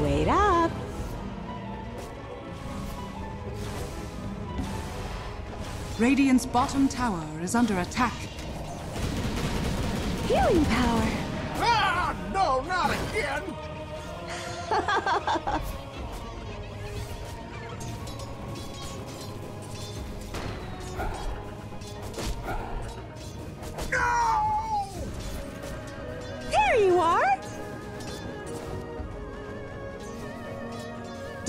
Wait up! Radiant's bottom tower is under attack. Healing power!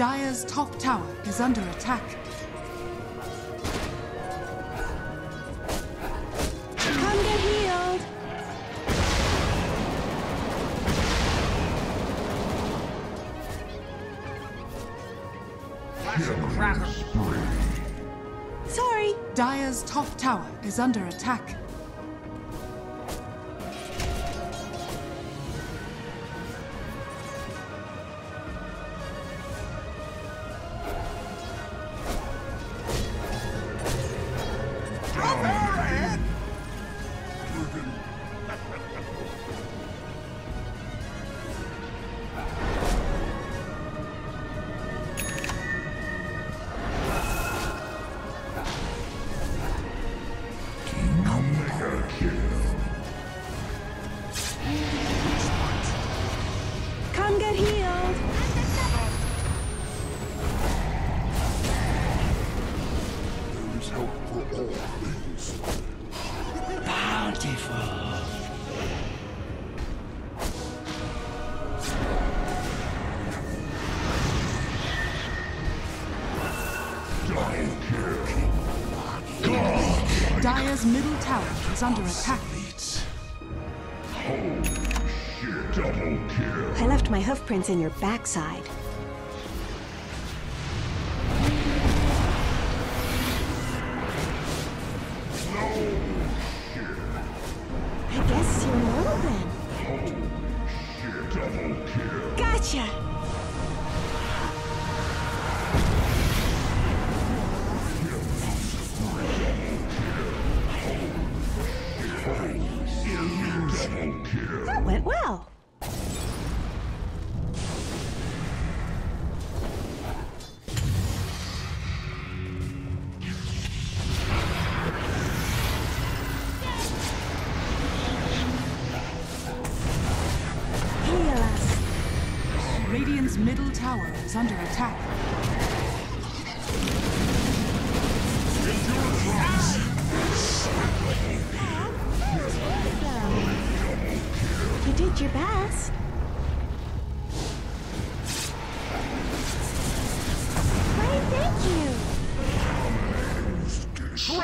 Dire's top tower is under attack. Come get healed. Flash and cracker. Sorry. Dire's top tower is under attack. Dire's middle tower is under attack. Double kill. I left my hoof prints in your backside. I guess you're mortal then. Double kill. Gotcha. That went well. Heal us. Radiant's middle tower is under attack.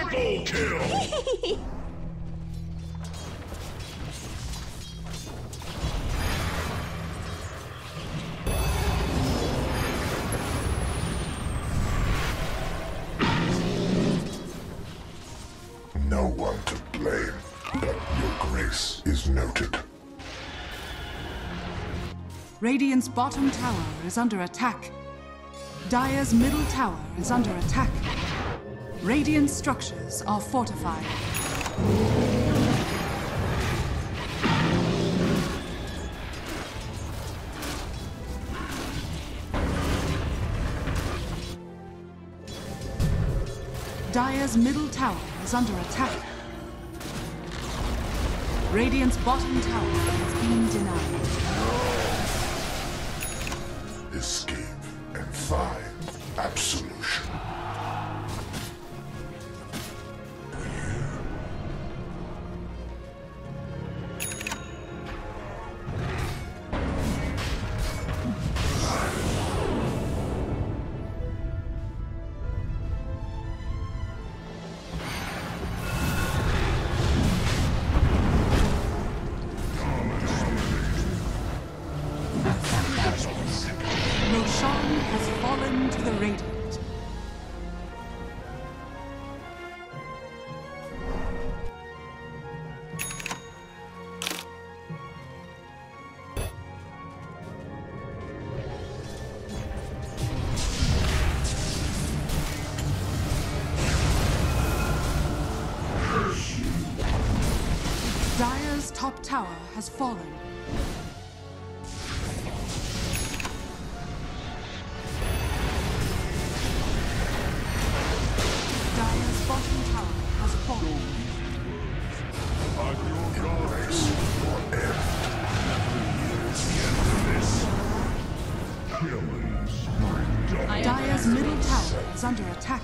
Triple kill. No one to blame, but your grace is noted. Radiant's bottom tower is under attack. Dire's middle tower is under attack. Radiant structures are fortified. Dire's middle tower is under attack. Radiant's bottom tower has been denied. Escape and find absolution. Radiant. Dire's top tower has fallen. Is under attack.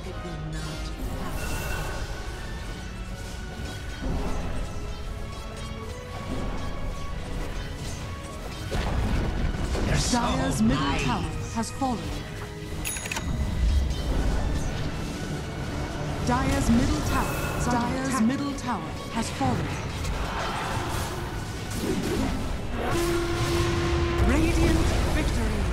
Dire's middle tower has fallen. Dire's middle tower, Dire's middle tower has fallen. Radiant